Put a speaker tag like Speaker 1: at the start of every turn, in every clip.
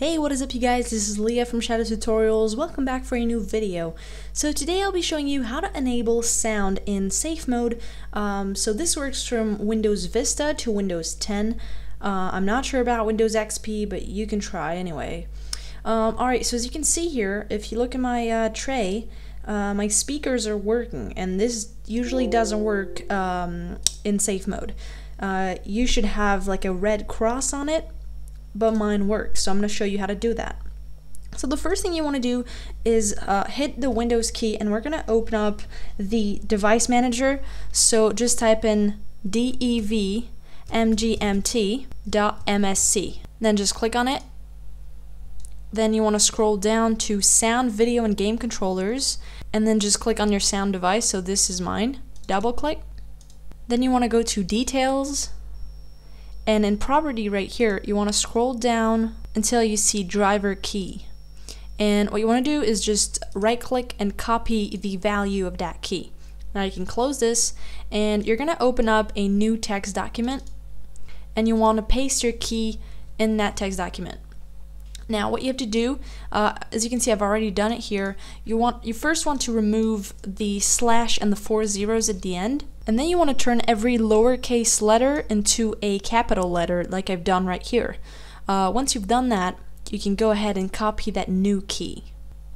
Speaker 1: Hey, what is up you guys? This is Leah from Shadoz Tutorials. Welcome back for a new video. So today I'll be showing you how to enable sound in safe mode. Um, so this works from Windows Vista to Windows 10. Uh, I'm not sure about Windows XP, but you can try anyway. Um, Alright, so as you can see here, if you look at my uh, tray, uh, my speakers are working, and this usually doesn't work um, in safe mode. Uh, you should have like a red cross on it but mine works. So I'm going to show you how to do that. So the first thing you want to do is uh, hit the Windows key and we're going to open up the device manager. So just type in devmgmt.msc. Then just click on it. Then you want to scroll down to sound, video, and game controllers. And then just click on your sound device. So this is mine. Double click. Then you want to go to details and in property right here, you want to scroll down until you see driver key. And what you want to do is just right click and copy the value of that key. Now you can close this and you're going to open up a new text document and you want to paste your key in that text document. Now what you have to do, uh, as you can see I've already done it here, you want you first want to remove the slash and the four zeros at the end, and then you want to turn every lowercase letter into a capital letter like I've done right here. Uh, once you've done that, you can go ahead and copy that new key.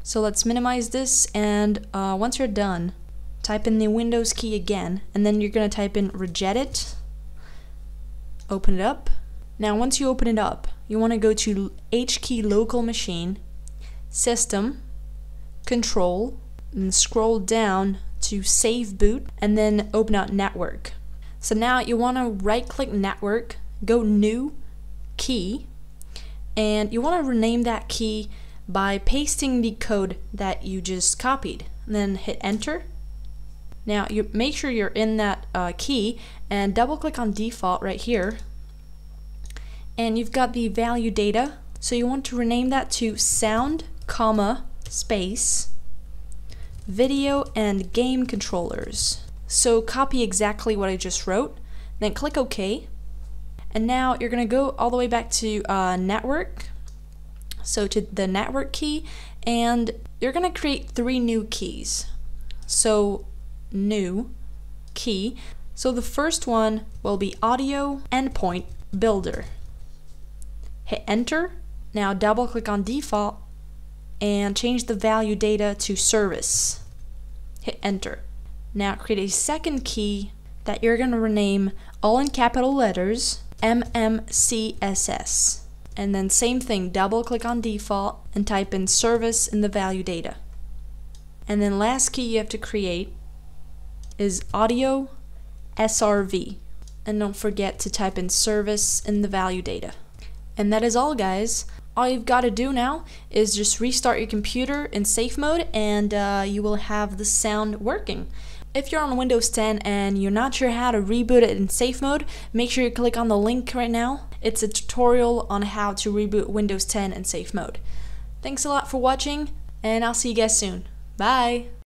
Speaker 1: So let's minimize this and uh, once you're done, type in the Windows key again and then you're going to type in regedit, open it up. Now once you open it up, you want to go to H key local machine, system, control, and scroll down to SafeBoot and then open up network. So now you want to right click network, go new key, and you want to rename that key by pasting the code that you just copied. And then hit enter. Now you make sure you're in that uh, key and double click on default right here and you've got the value data. So you want to rename that to sound, comma, space, video and game controllers. So copy exactly what I just wrote, then click OK. And now you're going to go all the way back to uh, network, so to the network key, and you're going to create three new keys. So new key. So the first one will be audio endpoint builder hit enter. Now double click on default and change the value data to service. Hit enter. Now create a second key that you're going to rename all in capital letters MMCSS. And then same thing, double click on default and type in service in the value data. And then last key you have to create is audio SRV. And don't forget to type in service in the value data. And that is all guys. All you've got to do now is just restart your computer in safe mode and uh, you will have the sound working. If you're on Windows 10 and you're not sure how to reboot it in safe mode, make sure you click on the link right now. It's a tutorial on how to reboot Windows 10 in safe mode. Thanks a lot for watching and I'll see you guys soon. Bye!